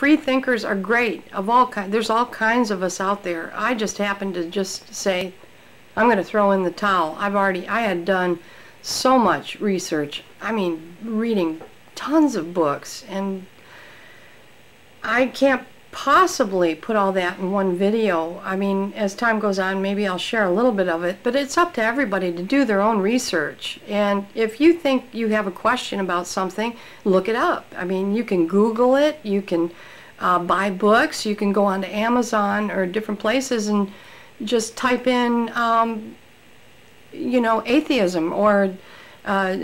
free thinkers are great of all kinds. There's all kinds of us out there. I just happened to just say, I'm going to throw in the towel. I've already, I had done so much research. I mean, reading tons of books, and I can't possibly put all that in one video. I mean, as time goes on, maybe I'll share a little bit of it, but it's up to everybody to do their own research. And if you think you have a question about something, look it up. I mean, you can Google it, you can uh, buy books, you can go onto Amazon or different places and just type in, um, you know, atheism or uh,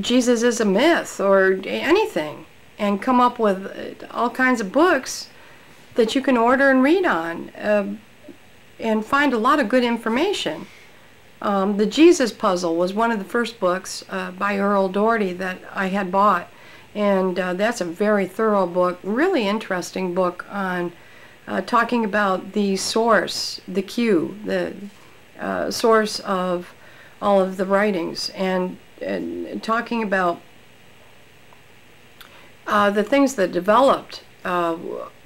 Jesus is a myth or anything and come up with all kinds of books that you can order and read on uh, and find a lot of good information. Um, the Jesus Puzzle was one of the first books uh, by Earl Doherty that I had bought. And uh, that's a very thorough book, really interesting book on uh, talking about the source, the Q, the uh, source of all of the writings, and, and talking about uh, the things that developed uh,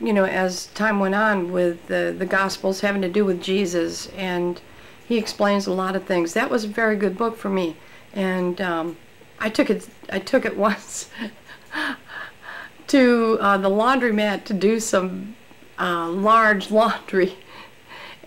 you know, as time went on with the, the Gospels having to do with Jesus, and he explains a lot of things. That was a very good book for me, and um, I took it. I took it once to uh, the laundromat to do some uh, large laundry,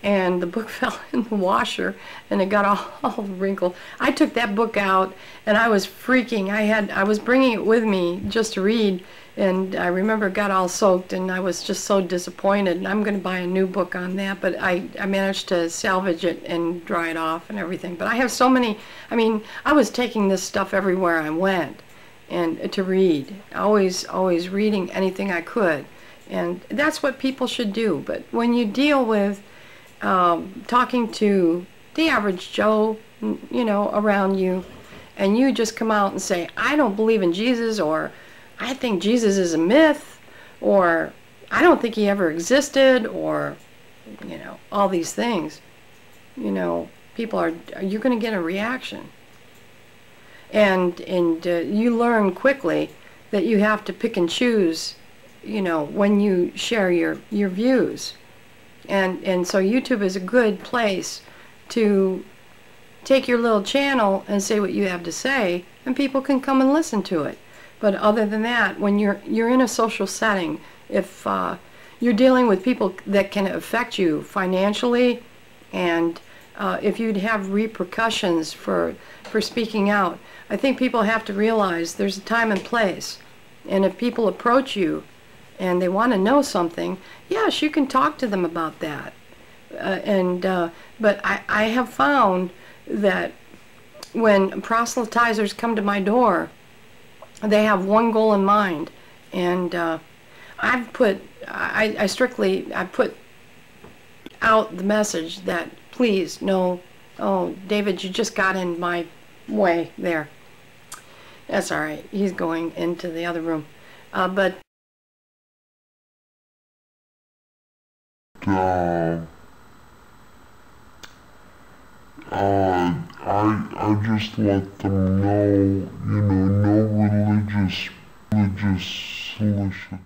and the book fell in the washer, and it got all, all wrinkled. I took that book out, and I was freaking. I had I was bringing it with me just to read and I remember it got all soaked and I was just so disappointed. And I'm going to buy a new book on that but I, I managed to salvage it and dry it off and everything. But I have so many I mean I was taking this stuff everywhere I went and to read. Always always reading anything I could. And that's what people should do. But when you deal with um, talking to the average Joe you know around you and you just come out and say I don't believe in Jesus or I think Jesus is a myth, or I don't think he ever existed, or, you know, all these things, you know, people are, you're going to get a reaction. And, and uh, you learn quickly that you have to pick and choose, you know, when you share your, your views. And, and so YouTube is a good place to take your little channel and say what you have to say, and people can come and listen to it. But other than that, when you're you're in a social setting, if uh, you're dealing with people that can affect you financially, and uh, if you'd have repercussions for for speaking out, I think people have to realize there's a time and place. And if people approach you and they want to know something, yes, you can talk to them about that. Uh, and uh, but I, I have found that when proselytizers come to my door they have one goal in mind, and uh, I've put, I, I strictly, I put out the message that please, no, oh, David, you just got in my way there. That's all right. He's going into the other room. Uh, but uh, uh, I I just let them know, you know, no religious religious solution.